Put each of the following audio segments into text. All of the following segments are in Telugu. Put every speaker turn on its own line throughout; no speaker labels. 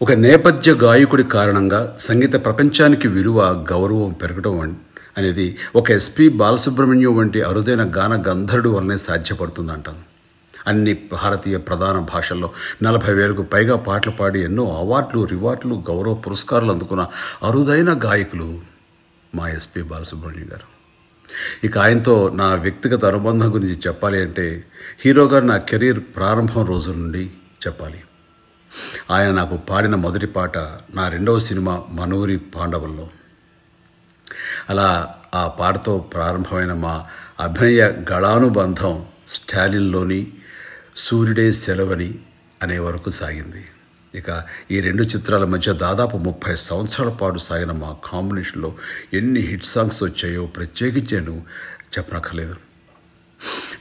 ఒక నేపథ్య గాయకుడి కారణంగా సంగీత ప్రపంచానికి విలువ గౌరవం పెరగడం అనేది ఒక ఎస్పి బాలసుబ్రహ్మణ్యం వంటి అరుదైన గాన గంధర్వుడు వల్లనే సాధ్యపడుతుందంటాను అన్ని భారతీయ ప్రధాన భాషల్లో నలభై వేలకు పైగా పాటలు పాడి ఎన్నో అవార్డులు రివార్డులు గౌరవ పురస్కారాలు అందుకున్న అరుదైన గాయకులు మా ఎస్పి బాలసుబ్రహ్మణ్యం గారు. ఇక ఆయనతో నా వ్యక్తిగత అనుబంధం గురించి చెప్పాలి అంటే హీరోగా నా కెరీర్ ప్రారంభం రోజు నుండి చెప్పాలి. ఆయన నాకు పాడిన మొదటి పాట నా రెండవ సినిమా మనూరి పాండవుల్లో. అలా ఆ పాటతో ప్రారంభమైన మా అభినయ గళానుబంధం స్టాలిన్లోని సూర్యుడే సెలవని అనే వరకు సాగింది. ఇక ఈ రెండు చిత్రాల మధ్య దాదాపు ముప్పై సంవత్సరాల పాటు సాగిన మా కాంబినేషన్లో ఎన్ని హిట్ సాంగ్స్ వచ్చాయో ప్రత్యేకించి నేను చెప్పనక్కర్లేదు.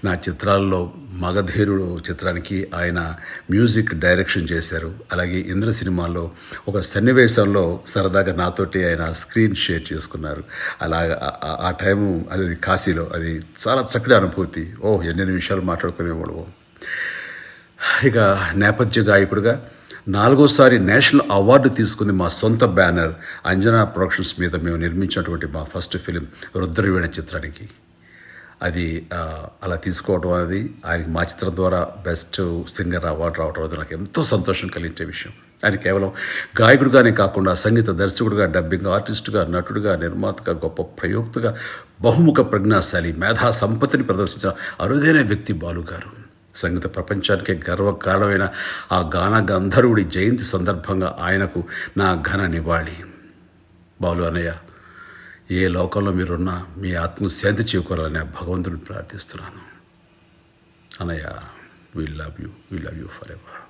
నా చిత్రాల్లో మగధీరుడు చిత్రానికి ఆయన మ్యూజిక్ డైరెక్షన్ చేశారు. అలాగే ఇంద్ర సినిమాలో ఒక సన్నివేశంలో సరదాగా నాతోటి ఆయన స్క్రీన్ షేర్ చేసుకున్నారు. అలా ఆ- టైము అది కాశీలో అది చాలా చక్కటి అనుభూతి. ఓ ఎన్నెన్ని విషయాలు మాట్లాడుకునేవాడు ఇక నేపథ్య గాయకుడిగా నాలుగోసారి నేషనల్ అవార్డు తీసుకుంది మా సొంత బ్యానర్ అంజనా ప్రొడక్షన్స్ మీద మేము నిర్మించినటువంటి మా ఫస్ట్ ఫిలిం రుద్రవీణ చిత్రానికి. అది అలా తీసుకోవడం అనేది ఆయనకి మా చిత్రం ద్వారా బెస్ట్ సింగర్ అవార్డు రావడం అనేది నాకు ఎంతో సంతోషం కలిగించే విషయం. ఆయన కేవలం గాయకుడిగానే కాకుండా సంగీత దర్శకుడిగా డబ్బింగ్ ఆర్టిస్టుగా నటుడిగా నిర్మాతగా గొప్ప ప్రయోక్తగా బహుముఖ ప్రజ్ఞాశాలి మేధా సంపత్తిని ప్రదర్శించిన అరుదైన వ్యక్తి బాలు గారు. సంగీత ప్రపంచానికే గర్వకారణమైన ఆ గాన గంధర్వుడి జయంతి సందర్భంగా ఆయనకు నా ఘన నివాళి. బాలు అన్నయ్య ఏ లోకంలో మీరున్నా మీ ఆత్మ శాంతి చేకూరాలని భగవంతుని ప్రార్థిస్తున్నాను. అనయ్య we love you we love you for ever